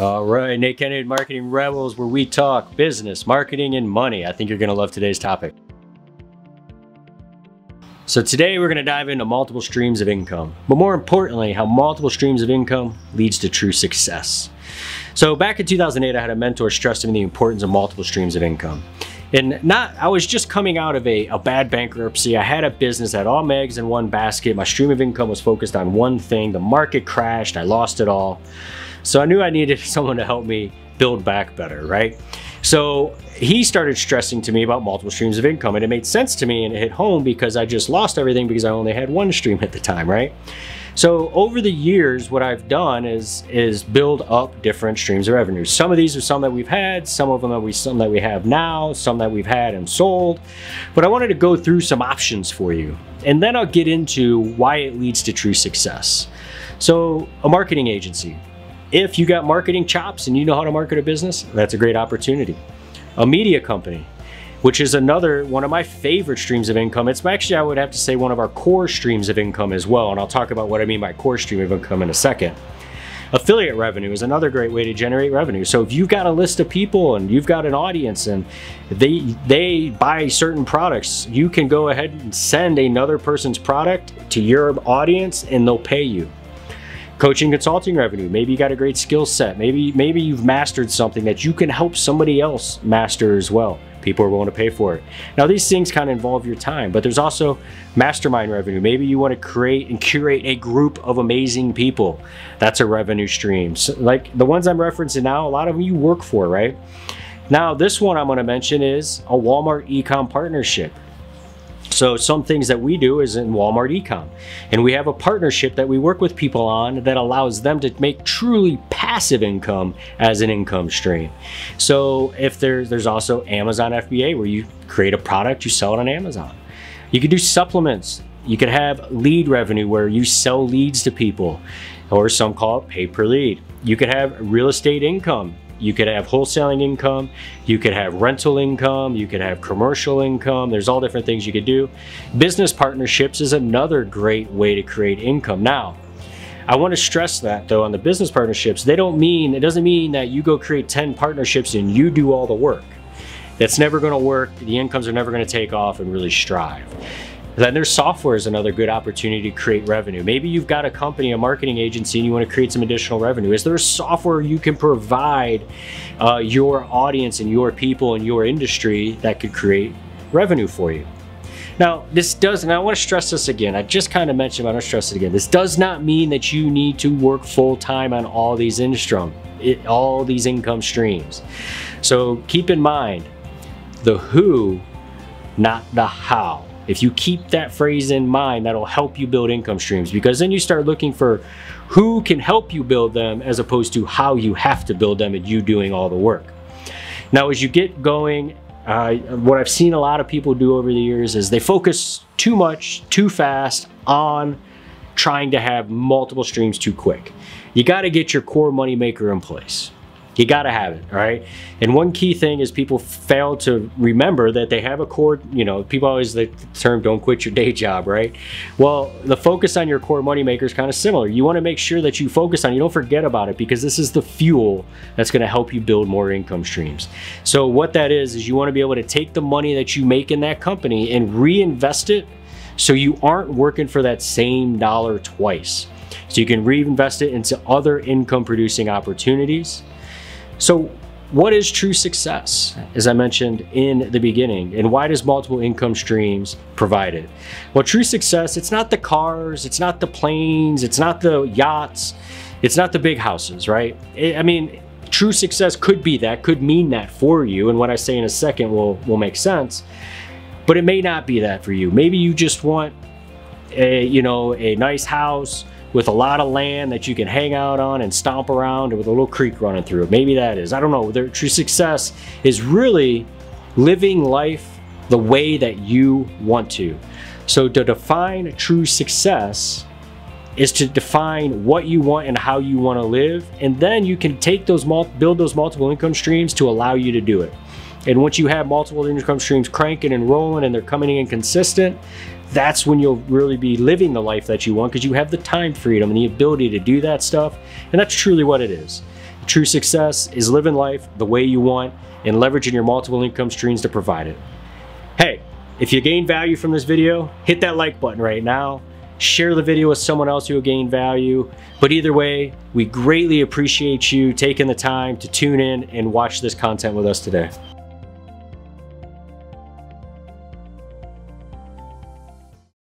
All right, Nate Kennedy, Marketing Rebels, where we talk business, marketing, and money. I think you're going to love today's topic. So today we're going to dive into multiple streams of income, but more importantly, how multiple streams of income leads to true success. So back in 2008, I had a mentor stress to me the importance of multiple streams of income. And not, I was just coming out of a, a bad bankruptcy. I had a business, had all my eggs in one basket. My stream of income was focused on one thing. The market crashed. I lost it all. So I knew I needed someone to help me build back better, right? So he started stressing to me about multiple streams of income and it made sense to me and it hit home because I just lost everything because I only had one stream at the time, right? So over the years, what I've done is is build up different streams of revenue. Some of these are some that we've had, some of them that we some that we have now, some that we've had and sold. But I wanted to go through some options for you. And then I'll get into why it leads to true success. So a marketing agency. If you got marketing chops and you know how to market a business, that's a great opportunity. A media company, which is another one of my favorite streams of income. It's actually, I would have to say, one of our core streams of income as well. And I'll talk about what I mean by core stream of income in a second. Affiliate revenue is another great way to generate revenue. So if you've got a list of people and you've got an audience and they they buy certain products, you can go ahead and send another person's product to your audience and they'll pay you coaching consulting revenue maybe you got a great skill set maybe maybe you've mastered something that you can help somebody else master as well. People are willing to pay for it. Now these things kind of involve your time but there's also mastermind revenue. Maybe you want to create and curate a group of amazing people. That's a revenue stream. So like the ones i'm referencing now a lot of them you work for right? Now this one i'm going to mention is a walmart ecom partnership so some things that we do is in Walmart Ecom. And we have a partnership that we work with people on that allows them to make truly passive income as an income stream. So if there's there's also Amazon FBA where you create a product, you sell it on Amazon. You could do supplements. You could have lead revenue where you sell leads to people or some call it pay per lead. You could have real estate income you could have wholesaling income, you could have rental income, you could have commercial income. There's all different things you could do. Business partnerships is another great way to create income. Now, I want to stress that though on the business partnerships, they don't mean, it doesn't mean that you go create 10 partnerships and you do all the work. That's never going to work. The incomes are never going to take off and really strive. Then there's software is another good opportunity to create revenue. Maybe you've got a company, a marketing agency, and you want to create some additional revenue. Is there software you can provide uh, your audience and your people and your industry that could create revenue for you? Now, this does, and I want to stress this again. I just kind of mentioned, but I want to stress it again. This does not mean that you need to work full time on all these it, all these income streams. So keep in mind the who, not the how. If you keep that phrase in mind, that'll help you build income streams because then you start looking for who can help you build them as opposed to how you have to build them and you doing all the work. Now, as you get going, uh, what I've seen a lot of people do over the years is they focus too much, too fast on trying to have multiple streams too quick. You got to get your core money maker in place. You got to have it, right? And one key thing is people fail to remember that they have a core, you know, people always the term don't quit your day job, right? Well, the focus on your core moneymaker is kind of similar. You want to make sure that you focus on, you don't forget about it because this is the fuel that's going to help you build more income streams. So what that is, is you want to be able to take the money that you make in that company and reinvest it so you aren't working for that same dollar twice. So you can reinvest it into other income producing opportunities so what is true success, as I mentioned in the beginning, and why does multiple income streams provide it? Well, true success, it's not the cars, it's not the planes, it's not the yachts, it's not the big houses, right? I mean, true success could be that, could mean that for you, and what I say in a second will, will make sense, but it may not be that for you. Maybe you just want a, you know, a nice house, with a lot of land that you can hang out on and stomp around with a little creek running through it. Maybe that is. I don't know. Their true success is really living life the way that you want to. So to define true success is to define what you want and how you want to live and then you can take those build those multiple income streams to allow you to do it. And once you have multiple income streams cranking and rolling and they're coming in consistent, that's when you'll really be living the life that you want because you have the time freedom and the ability to do that stuff. And that's truly what it is. True success is living life the way you want and leveraging your multiple income streams to provide it. Hey, if you gain value from this video, hit that like button right now. Share the video with someone else who will gain value. But either way, we greatly appreciate you taking the time to tune in and watch this content with us today.